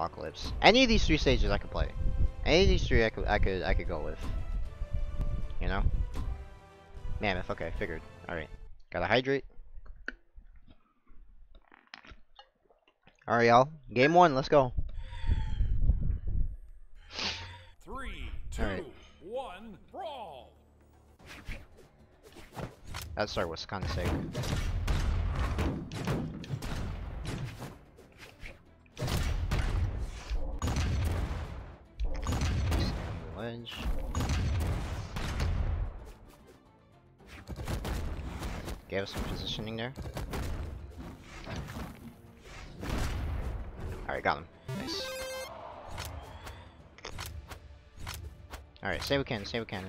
Apocalypse. Any of these three stages I could play. Any of these three I could I could I could go with. You know? Mammoth, okay, figured. Alright. Gotta hydrate. Alright y'all. Game one, let's go. Three, two, Alright. one, brawl. That start was kinda sick. Ledge. Gave us some positioning there. Alright, got him. Nice. Alright, say we can, say we can.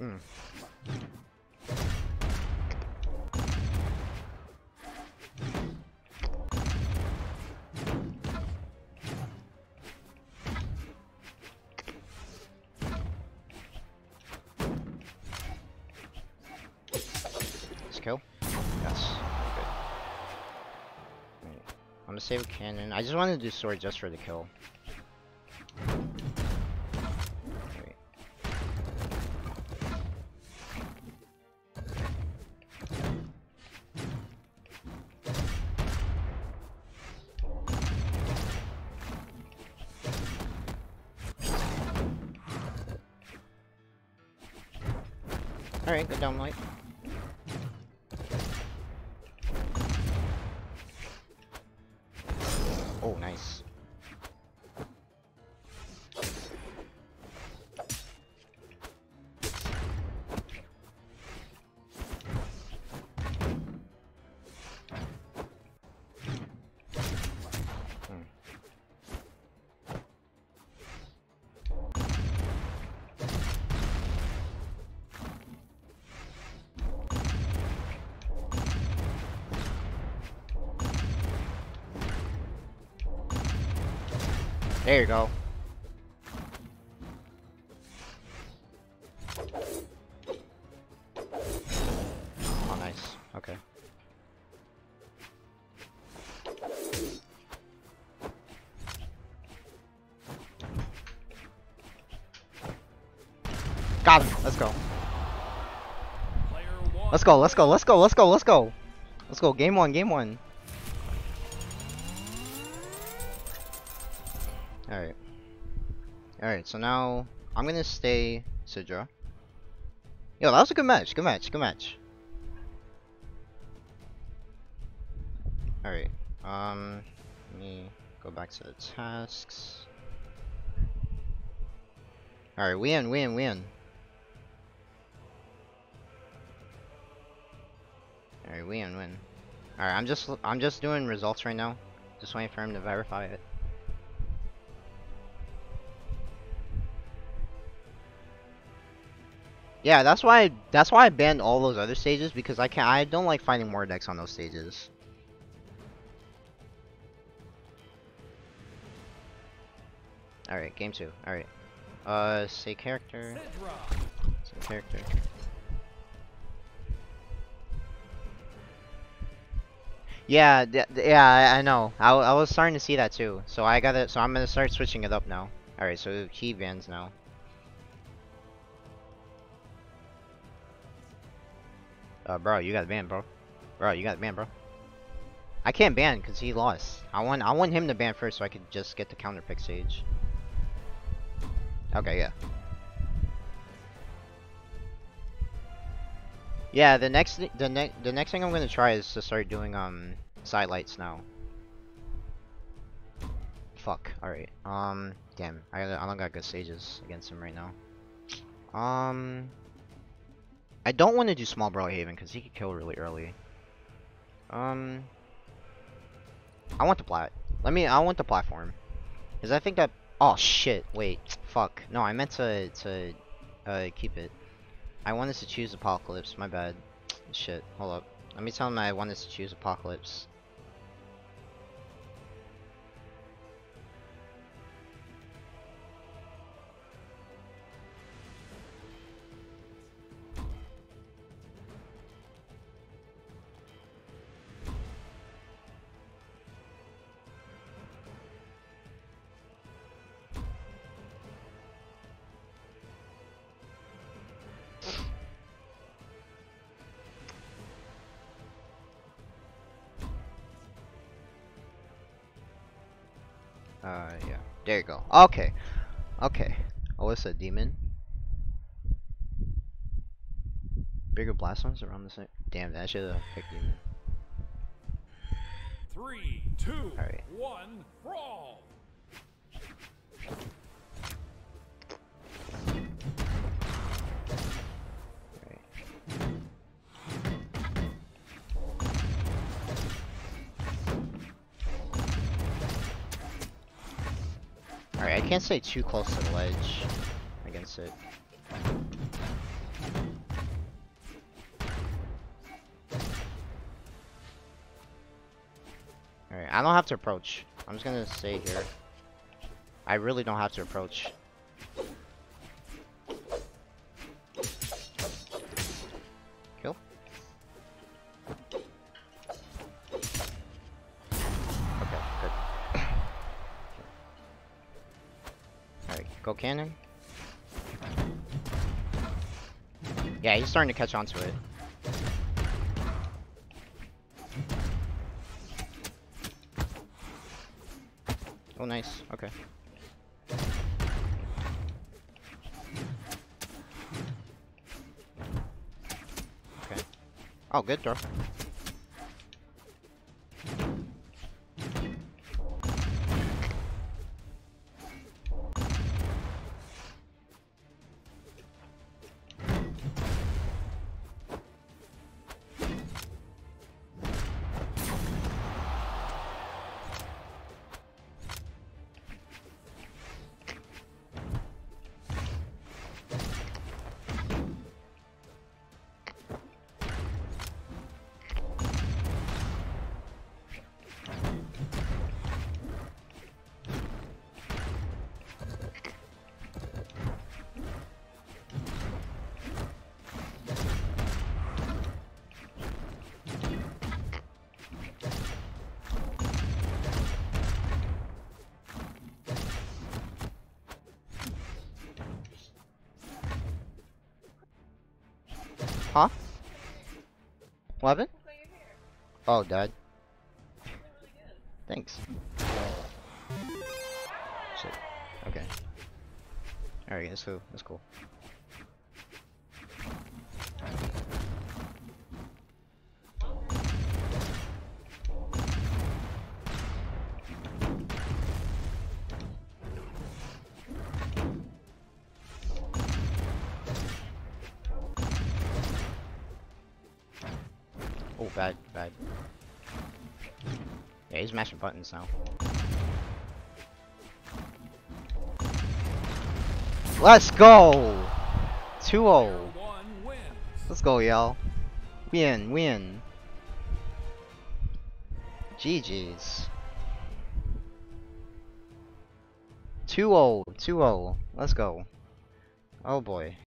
Mm. Let's kill. Yes. I'm gonna save a cannon. I just wanted to do sword just for the kill. Alright, good down light. There you go. Oh, nice. Okay. Got him. Let's go. Let's go. Let's go. Let's go. Let's go. Let's go. Let's go. Game one. Game one. Alright. Alright, so now I'm gonna stay Sidra. Yo, that was a good match. Good match. Good match. Alright. Um, let me go back to the tasks. Alright, we in, we in, we in. Alright, we in, win. Alright, I'm just I'm just doing results right now. Just waiting for him to verify it. Yeah, that's why that's why I banned all those other stages because I can't I don't like finding more decks on those stages. Alright, game two. Alright. Uh say character. Say character. Yeah, yeah, I, I know. I, I was starting to see that too. So I gotta, so I'm gonna start switching it up now. Alright, so key bans now. Uh, bro, you got ban, bro. Bro, you got ban, bro. I can't ban because he lost. I want, I want him to ban first so I could just get the counter pick stage. Okay, yeah. Yeah, the next, the next, the next thing I'm gonna try is to start doing um side lights now. Fuck. All right. Um. Damn. I I don't got good stages against him right now. Um. I don't want to do small Brawlhaven because he could kill really early. Um. I want the plat. Let me. I want the platform. Cause I think that. Oh shit. Wait. Fuck. No, I meant to to uh keep it. I wanted to choose Apocalypse, my bad. Shit, hold up. Let me tell him I wanted to choose Apocalypse. Uh, yeah. There you go. Okay. Okay. Alyssa, demon. Bigger blast ones around the same. Damn, that should have picked demon. Three, two, Alright. one, brawl. Can't stay too close to the ledge against it. Alright, I don't have to approach. I'm just gonna stay here. I really don't have to approach. Cannon. Yeah, he's starting to catch on to it. Oh, nice. Okay. Okay. Oh, good throw. Huh? What happened? Oh, dad. Thanks. Shit. Okay. Alright, that's cool. That's cool. Oh, bad, bad. Yeah, he's mashing buttons now. Let's go! 2-0. Player one. Let's go, y'all. Win, win. GG's. 2-0, 2-0. Let's go. Oh boy.